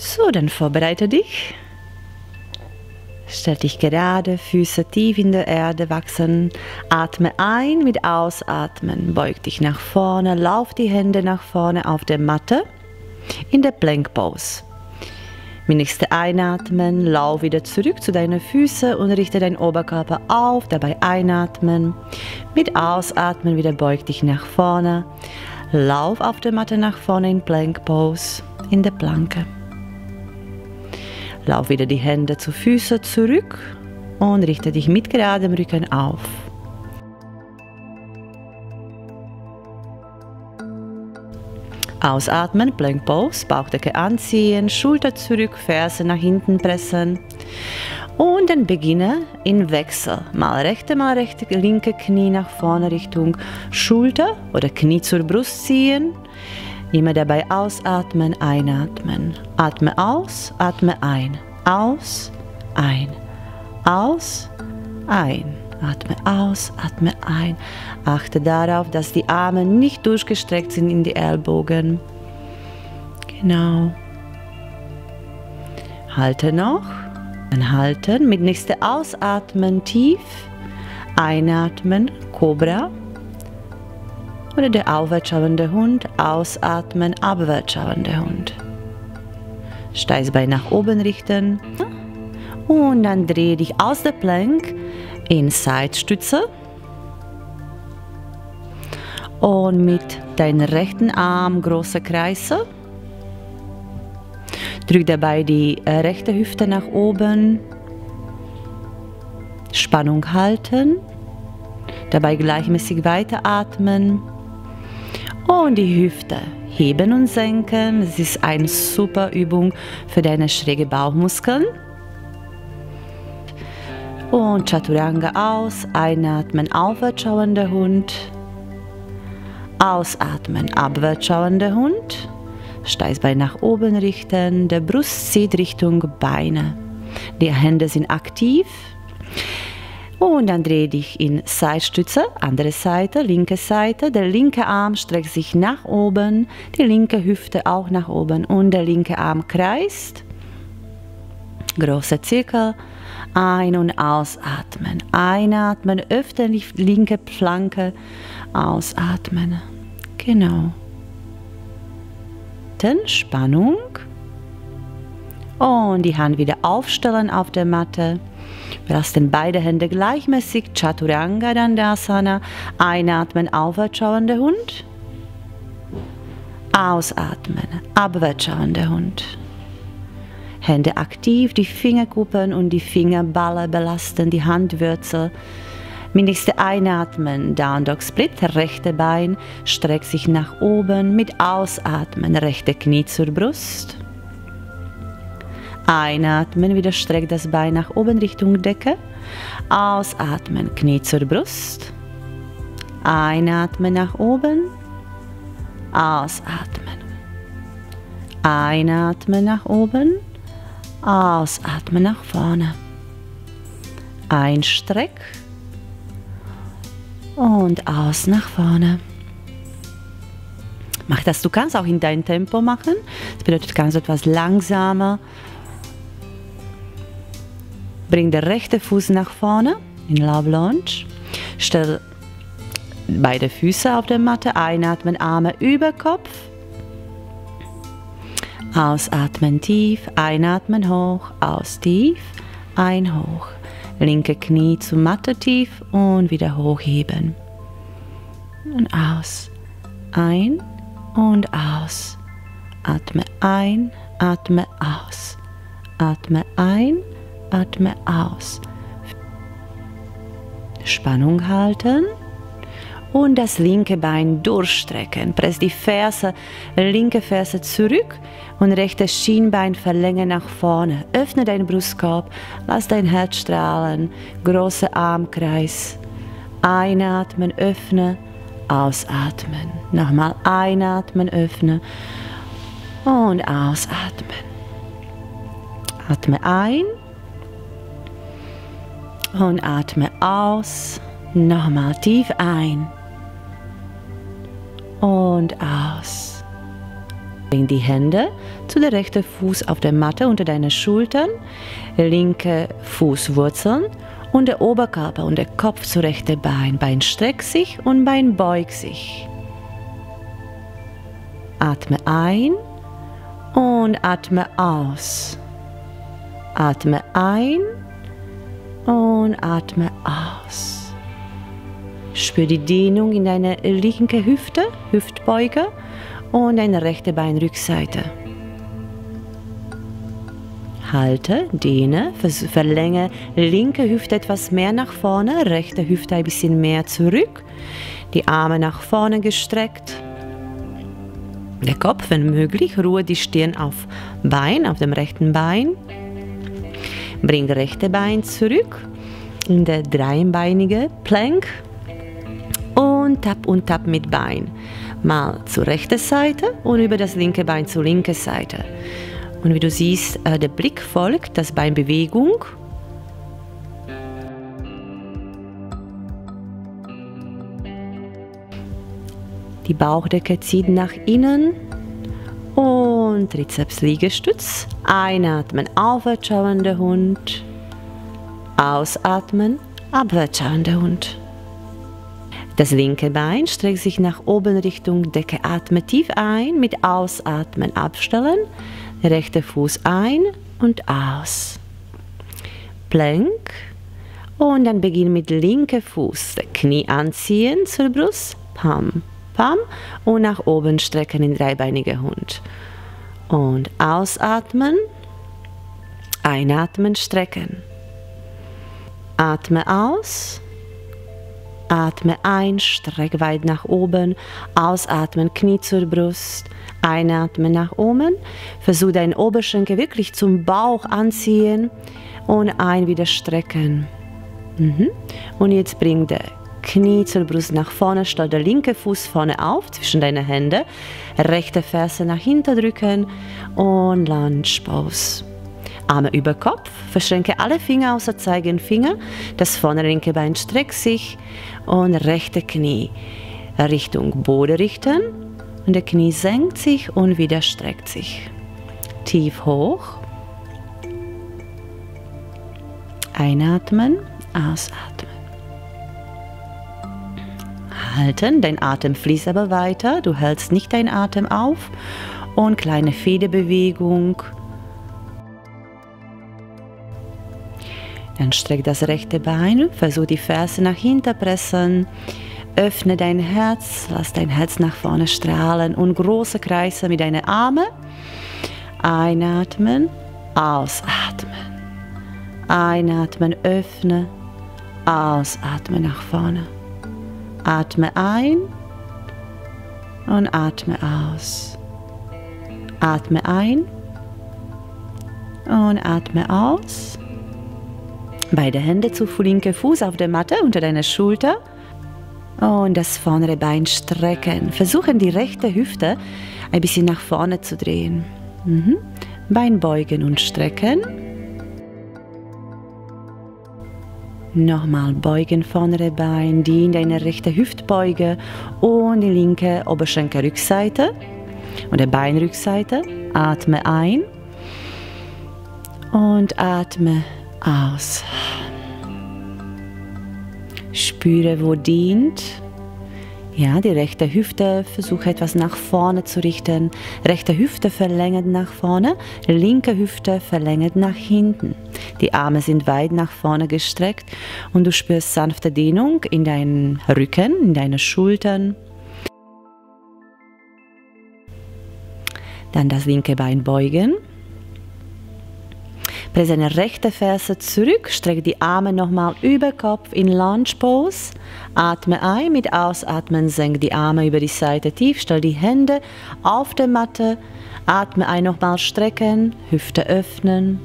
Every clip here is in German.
So, dann vorbereite dich. Stell dich gerade, Füße tief in der Erde wachsen. Atme ein mit Ausatmen. Beug dich nach vorne, lauf die Hände nach vorne auf der Matte in der Plank Pose. Mit nächste Einatmen, lauf wieder zurück zu deinen Füßen und richte deinen Oberkörper auf. Dabei einatmen. Mit Ausatmen wieder beug dich nach vorne. Lauf auf der Matte nach vorne in Plank Pose in der Planke. Lauf wieder die Hände zu Füßen zurück und richte dich mit geradem Rücken auf. Ausatmen, Plank Pose, Bauchdecke anziehen, Schulter zurück, Ferse nach hinten pressen. Und dann beginne in Wechsel. Mal rechte, mal rechte, linke Knie nach vorne Richtung Schulter oder Knie zur Brust ziehen. Immer dabei ausatmen, einatmen. Atme aus, atme ein. Aus, ein. Aus, ein. Atme aus, atme ein. Achte darauf, dass die Arme nicht durchgestreckt sind in die Ellbogen. Genau. Halte noch. Dann halten. Mit nächster Ausatmen tief. Einatmen, Cobra oder der aufwärtsschauende Hund, ausatmen, abwärtsschauende Hund. Steißbein nach oben richten und dann drehe dich aus der Plank in Seitstütze und mit deinem rechten Arm große Kreise. Drück dabei die rechte Hüfte nach oben. Spannung halten. Dabei gleichmäßig weiteratmen und die Hüfte heben und senken. Es ist eine super Übung für deine schräge Bauchmuskeln. Und Chaturanga aus, einatmen, aufwärts schauender Hund. Ausatmen, abwärts schauender Hund. Steißbein nach oben richten, der Brust zieht Richtung Beine. Die Hände sind aktiv. Und dann dreh dich in Seitstütze, andere Seite, linke Seite. Der linke Arm streckt sich nach oben, die linke Hüfte auch nach oben und der linke Arm kreist. Großer Zirkel. Ein- und ausatmen. Einatmen, öffne die linke Flanke. Ausatmen. Genau. Dann Spannung. Und die Hand wieder aufstellen auf der Matte. Wir lassen beide Hände gleichmäßig Chaturanga Dandasana. Einatmen, aufwärtsschauender Hund. Ausatmen, abwärtsschauender Hund. Hände aktiv, die Fingerkuppen und die Fingerballe belasten die Handwürzel. Mit nächste Einatmen, Down Dog Split, rechte Bein streckt sich nach oben. Mit Ausatmen, rechte Knie zur Brust. Einatmen, wieder streckt das Bein nach oben Richtung Decke. Ausatmen, Knie zur Brust. Einatmen nach oben. Ausatmen. Einatmen nach oben. Ausatmen nach vorne. Einstreck. Und aus nach vorne. Mach das, du kannst auch in dein Tempo machen. Das bedeutet, du kannst etwas langsamer Bring den rechten Fuß nach vorne in Love Lunge. Stell beide Füße auf der Matte. Einatmen, Arme über Kopf. Ausatmen tief, einatmen hoch, aus tief, ein hoch. Linke Knie zu Matte tief und wieder hochheben. Und aus. Ein und aus. Atme ein, atme aus. Atme ein, atme aus. Spannung halten und das linke Bein durchstrecken. Press die Ferse, linke Ferse zurück und rechtes Schienbein verlängern nach vorne. Öffne deinen Brustkorb, lass dein Herz strahlen. Großer Armkreis. Einatmen, öffne, ausatmen. Nochmal einatmen, öffne und ausatmen. Atme ein und atme aus. Nochmal tief ein und aus. Bring die Hände zu der rechten Fuß auf der Matte unter deine Schultern, linke Fußwurzeln und der Oberkörper und der Kopf zu rechte Bein. Bein streckt sich und Bein beugt sich. Atme ein und atme aus. Atme ein und atme aus. Spür die Dehnung in deine linke Hüfte, Hüftbeuge und deine rechte Beinrückseite. Halte, dehne, verlängere linke Hüfte etwas mehr nach vorne, rechte Hüfte ein bisschen mehr zurück, die Arme nach vorne gestreckt. Der Kopf, wenn möglich, ruhe die Stirn auf Bein, auf dem rechten Bein. Bring rechte Bein zurück in der dreieinbeinige Plank und tap und tap mit Bein. Mal zur rechten Seite und über das linke Bein zur linken Seite. Und wie du siehst, äh, der Blick folgt, das Beinbewegung. Die Bauchdecke zieht nach innen und Trizeps Liegestütz. Einatmen, aufwärts schauender Hund. Ausatmen, abwärts schauender Hund. Das linke Bein streckt sich nach oben Richtung Decke. Atme tief ein, mit Ausatmen abstellen. Rechter Fuß ein und aus. Plank. Und dann beginnen mit linkem Fuß. Knie anziehen zur Brust. Pam, pam. Und nach oben strecken in dreibeiniger Hund. Und ausatmen. Einatmen, strecken. Atme aus. Atme ein, streck weit nach oben. Ausatmen, Knie zur Brust. Einatmen nach oben. Versuch deinen Oberschenkel wirklich zum Bauch anziehen und ein wieder strecken. Mhm. Und jetzt bring der Knie zur Brust nach vorne, stell der linke Fuß vorne auf zwischen deine Hände, rechte Ferse nach hinten drücken und Lunge Pose. Arme über Kopf, verschränke alle Finger außer Zeigenfinger, das vorne linke Bein streckt sich und rechte Knie Richtung Boden richten und der Knie senkt sich und wieder streckt sich. Tief hoch. Einatmen, ausatmen. Halten, dein Atem fließt aber weiter, du hältst nicht deinen Atem auf. Und kleine Federbewegung. Dann streck das rechte Bein, versuch die Ferse nach hinten pressen. Öffne dein Herz, lass dein Herz nach vorne strahlen und große Kreise mit deinen Armen. Einatmen, ausatmen. Einatmen, öffne, ausatmen nach vorne. Atme ein und atme aus. Atme ein und atme aus. Beide Hände zu linken Fuß auf der Matte unter deiner Schulter und das vordere Bein strecken. Versuchen die rechte Hüfte ein bisschen nach vorne zu drehen. Mhm. Bein beugen und strecken. Nochmal beugen vordere Bein, die in deine rechte Hüftbeuge und die linke Oberschenkelrückseite und der Beinrückseite. Atme ein und atme aus. Spüre, wo dient. Ja, die rechte Hüfte versuche etwas nach vorne zu richten. Rechte Hüfte verlängert nach vorne, linke Hüfte verlängert nach hinten. Die Arme sind weit nach vorne gestreckt und du spürst sanfte Dehnung in deinen Rücken, in deine Schultern. Dann das linke Bein beugen Presse deine rechte Ferse zurück, strecke die Arme nochmal über Kopf in Lunge Pose. Atme ein, mit Ausatmen senk die Arme über die Seite tief, stell die Hände auf der Matte. Atme ein, nochmal strecken, Hüfte öffnen.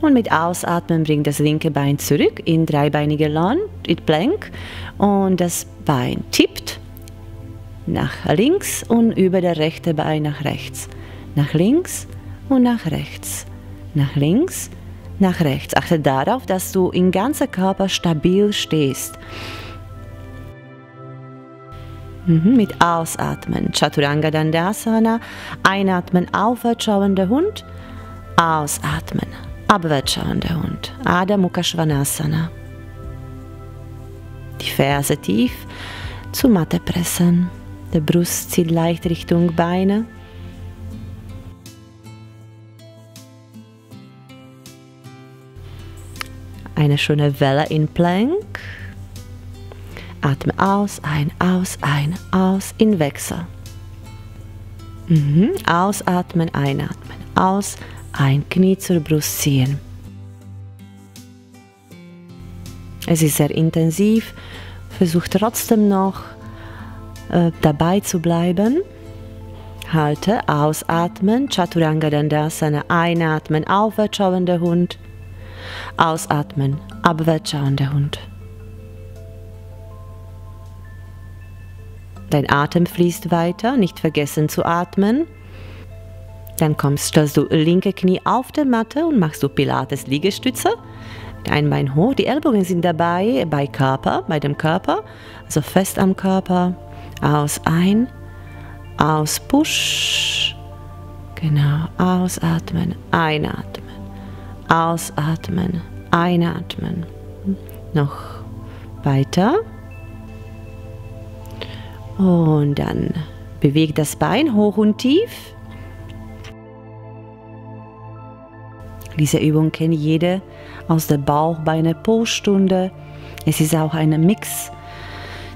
Und mit Ausatmen bring das linke Bein zurück in dreibeinige Lunge, in Plank. Und das Bein tippt nach links und über das rechte Bein nach rechts. Nach links und nach rechts nach links, nach rechts. Achte darauf, dass du im ganzen Körper stabil stehst. Mhm, mit Ausatmen. Chaturanga Dandasana. Einatmen, aufwärts schauender Hund. Ausatmen. Abwärts schauender Hund. Adha Mukha Svanasana. Die Ferse tief zur Matte pressen. Der Brust zieht leicht Richtung Beine. Eine schöne Welle in Plank. Atme aus, ein, aus, ein, aus in Wechsel. Mhm. Ausatmen, einatmen, aus, ein Knie zur Brust ziehen. Es ist sehr intensiv. Versuch trotzdem noch äh, dabei zu bleiben. Halte, ausatmen, Chaturanga Dandasana, einatmen, aufwärts schauender Hund. Ausatmen, abwärts schauender Hund. Dein Atem fließt weiter, nicht vergessen zu atmen. Dann kommst, stellst du linke Knie auf der Matte und machst du Pilates Liegestütze. Ein Bein hoch, die Ellbogen sind dabei bei Körper, bei dem Körper, also fest am Körper. Aus ein, aus Push. Genau, ausatmen, einatmen. Ausatmen, einatmen. Noch weiter. Und dann bewegt das Bein hoch und tief. Diese Übung kennt jede aus der Bauchbeine-Po-Stunde. Es ist auch ein Mix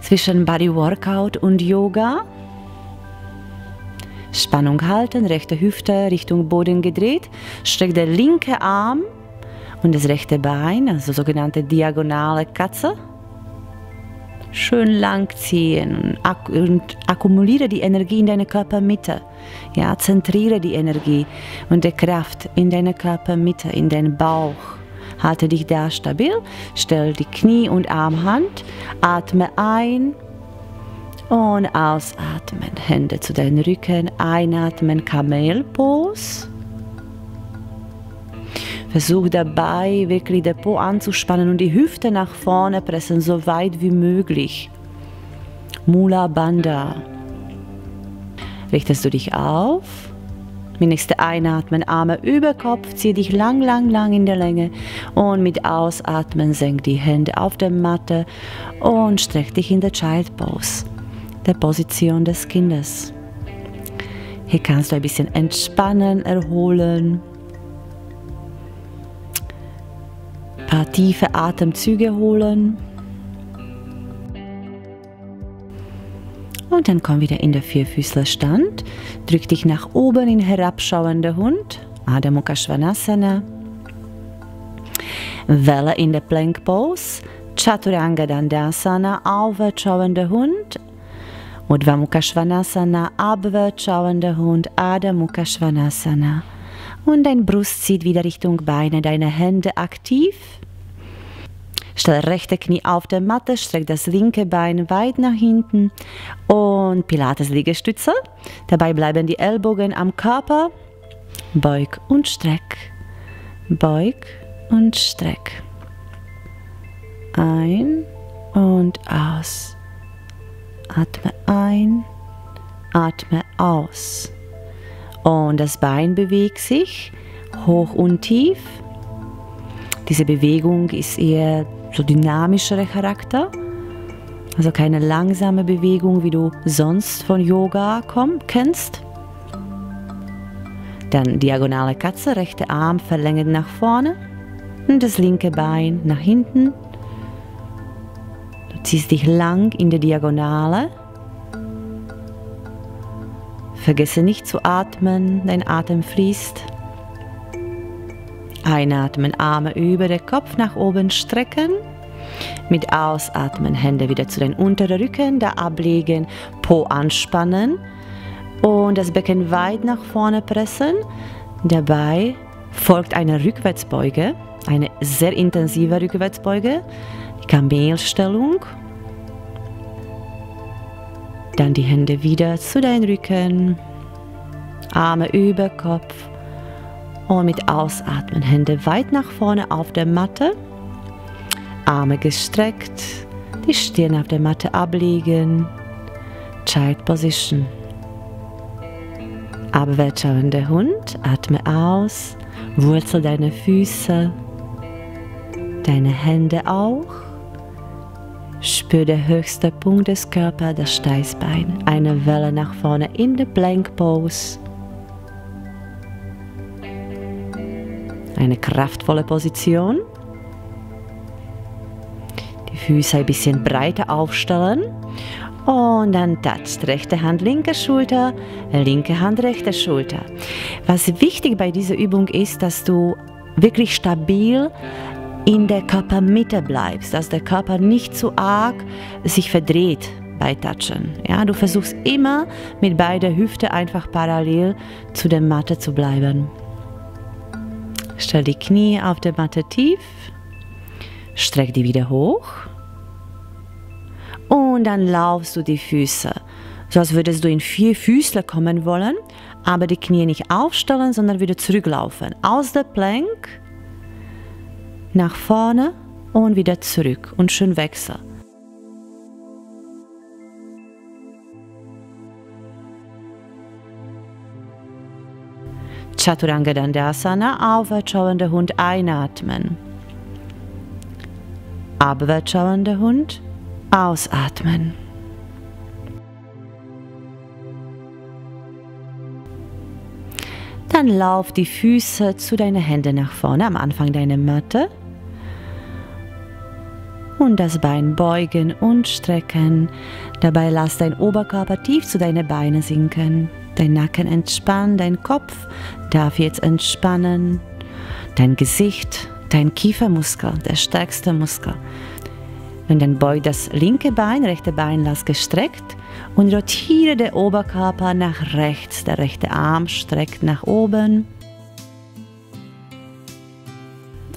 zwischen Bodyworkout und Yoga. Spannung halten, rechte Hüfte Richtung Boden gedreht, streck der linke Arm und das rechte Bein, also sogenannte diagonale Katze. Schön lang ziehen und akkumuliere die Energie in deine Körpermitte. Ja, zentriere die Energie und die Kraft in deine Körpermitte, in deinen Bauch. Halte dich da stabil, stell die Knie und Armhand, atme ein und ausatmen. Hände zu deinem Rücken. Einatmen, Kamelpose. Versuch dabei wirklich den Po anzuspannen und die Hüfte nach vorne pressen, so weit wie möglich. Mula Bandha. Richtest du dich auf. Mit nächster Einatmen Arme über Kopf, zieh dich lang, lang, lang in der Länge und mit Ausatmen senk die Hände auf der Matte und streck dich in der Child Pose der Position des Kindes. Hier kannst du ein bisschen entspannen, erholen. Ein paar tiefe Atemzüge holen. Und dann komm wieder in der Vierfüßlerstand. Drück dich nach oben in herabschauender Hund. Adho Mukha Svanasana. Welle in der Plank Pose. Chaturanga Dandasana, aufwärts schauender Hund, Udva Mukha Svanasana, abwärts schauender Hund, Adha Mukha. Und dein Brust zieht wieder Richtung Beine, deine Hände aktiv. Stell rechte Knie auf der Matte, streck das linke Bein weit nach hinten und Pilates Liegestütze. Dabei bleiben die Ellbogen am Körper. Beug und streck. Beug und streck. Ein und aus. Atme ein, atme aus. Und das Bein bewegt sich hoch und tief. Diese Bewegung ist eher so dynamischere Charakter. Also keine langsame Bewegung, wie du sonst von Yoga komm, kennst. Dann diagonale Katze, rechte Arm verlängert nach vorne und das linke Bein nach hinten Ziehst dich lang in der Diagonale. Vergesse nicht zu atmen, dein Atem fließt. Einatmen, Arme über den Kopf nach oben strecken. Mit Ausatmen Hände wieder zu den unteren Rücken, da ablegen, Po anspannen und das Becken weit nach vorne pressen. Dabei folgt eine Rückwärtsbeuge, eine sehr intensive Rückwärtsbeuge. Kamelstellung. Dann die Hände wieder zu deinem Rücken, Arme über Kopf. Und mit Ausatmen Hände weit nach vorne auf der Matte, Arme gestreckt, die Stirn auf der Matte ablegen, Child Position. Abwärts schauender Hund, atme aus, wurzel deine Füße, deine Hände auch. Spür der höchste Punkt des Körpers, das Steißbein. Eine Welle nach vorne in der Plank Pose. Eine kraftvolle Position. Die Füße ein bisschen breiter aufstellen. Und dann touch. Rechte Hand, linke Schulter, linke Hand, rechte Schulter. Was wichtig bei dieser Übung ist, dass du wirklich stabil in der Körpermitte bleibst, dass der Körper nicht zu arg sich verdreht bei Touchen. Ja, du versuchst immer mit beiden Hüfte einfach parallel zu der Matte zu bleiben. Stell die Knie auf der Matte tief, streck die wieder hoch und dann laufst du die Füße, so als würdest du in vier Füßler kommen wollen, aber die Knie nicht aufstellen, sondern wieder zurücklaufen. Aus der Plank nach vorne und wieder zurück und schön wechseln. Chaturanga Dandasana, aufwärts schauender Hund einatmen. Abwärts schauender Hund ausatmen. Dann lauf die Füße zu deinen Händen nach vorne am Anfang deiner Matte. Und das Bein beugen und strecken. Dabei lass dein Oberkörper tief zu deinen Beinen sinken. Dein Nacken entspannt, dein Kopf darf jetzt entspannen. Dein Gesicht, dein Kiefermuskel, der stärkste Muskel. Und dann beug das linke Bein, rechte Bein lass gestreckt und rotiere den Oberkörper nach rechts. Der rechte Arm streckt nach oben.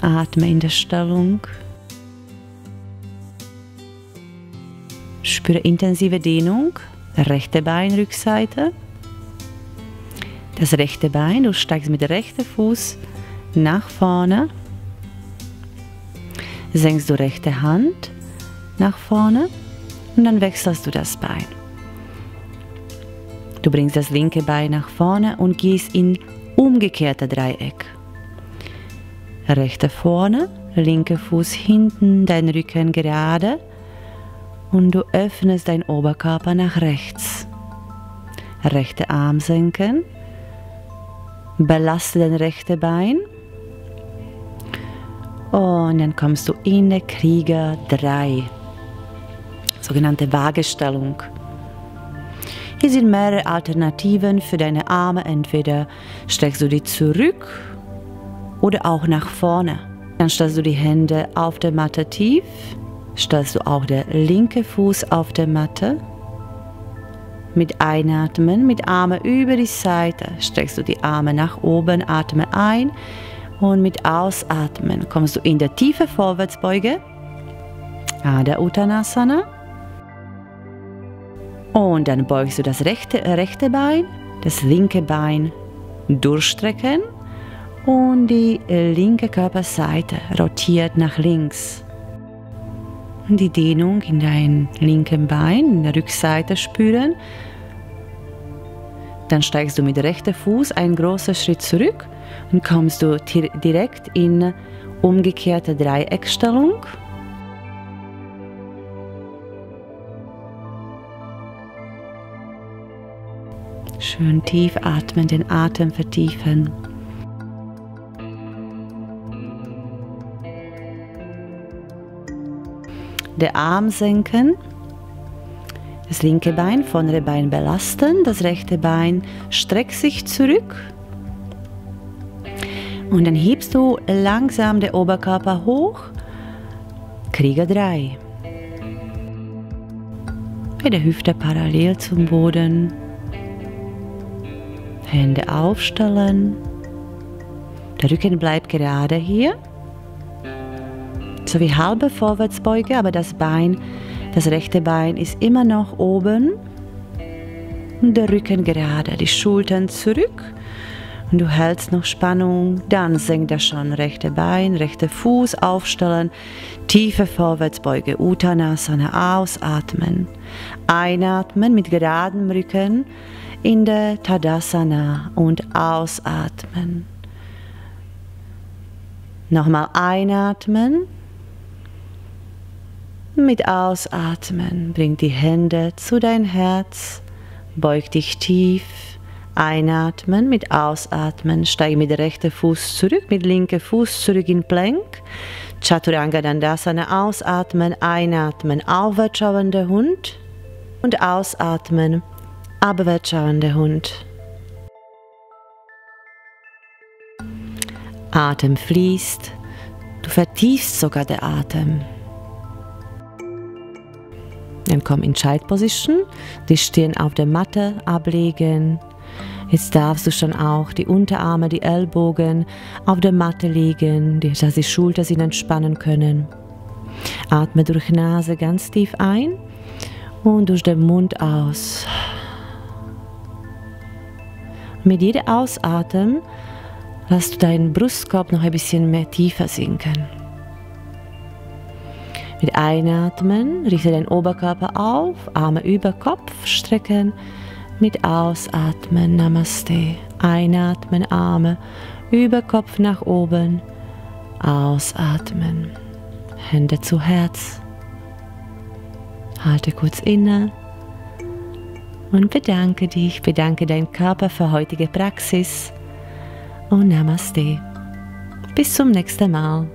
Atme in der Stellung. Spüre intensive Dehnung. Rechte Bein, Rückseite. Das rechte Bein, du steigst mit dem rechten Fuß nach vorne. Senkst du rechte Hand nach vorne und dann wechselst du das Bein. Du bringst das linke Bein nach vorne und gehst in umgekehrte Dreieck. Rechte vorne, linke Fuß hinten, dein Rücken gerade und du öffnest deinen Oberkörper nach rechts. Rechte Arm senken, belaste dein rechte Bein und dann kommst du in der Krieger 3 sogenannte Waagestellung. Hier sind mehrere Alternativen für deine Arme. Entweder streckst du die zurück oder auch nach vorne. Dann stellst du die Hände auf der Matte tief, stellst du auch der linke Fuß auf der Matte. Mit Einatmen, mit Arme über die Seite, streckst du die Arme nach oben, atme ein und mit Ausatmen kommst du in der tiefe Vorwärtsbeuge, Adha Uttanasana. Und dann beugst du das rechte, rechte Bein, das linke Bein durchstrecken und die linke Körperseite rotiert nach links. Die Dehnung in deinem linken Bein, in der Rückseite spüren. Dann steigst du mit dem rechten Fuß einen großen Schritt zurück und kommst du direkt in umgekehrte Dreieckstellung. Schön tief atmen, den Atem vertiefen. Der Arm senken, das linke Bein, vordere Bein belasten, das rechte Bein streckt sich zurück. Und dann hebst du langsam den Oberkörper hoch. Krieger 3. Bei der Hüfte parallel zum Boden. Hände aufstellen. Der Rücken bleibt gerade hier. So wie halbe Vorwärtsbeuge, aber das Bein, das rechte Bein ist immer noch oben. Und der Rücken gerade, die Schultern zurück Und du hältst noch Spannung, dann senkt er schon rechte Bein, rechte Fuß aufstellen, tiefe Vorwärtsbeuge, Uttanasana, ausatmen. Einatmen mit geradem Rücken in der Tadasana und ausatmen. Nochmal einatmen. Mit Ausatmen. Bring die Hände zu dein Herz, beug dich tief. Einatmen, mit Ausatmen. Steige mit rechter Fuß zurück, mit linker Fuß zurück in Plank. Chaturanga Dandasana. Ausatmen, einatmen, aufwärts schauender Hund. Und ausatmen, abwärts schauender Hund. Atem fließt, du vertiefst sogar den Atem. Dann komm in Child Position, die Stirn auf der Matte ablegen, Jetzt darfst du schon auch die Unterarme, die Ellbogen auf der Matte legen, dass die Schultern sich entspannen können. Atme durch Nase ganz tief ein und durch den Mund aus. Mit jedem Ausatmen lass du deinen Brustkorb noch ein bisschen mehr tiefer sinken. Mit Einatmen richte deinen Oberkörper auf, Arme über Kopf strecken mit Ausatmen Namaste. Einatmen Arme über Kopf nach oben. Ausatmen. Hände zu Herz. Halte kurz inne und bedanke dich, bedanke deinen Körper für heutige Praxis und Namaste. Bis zum nächsten Mal.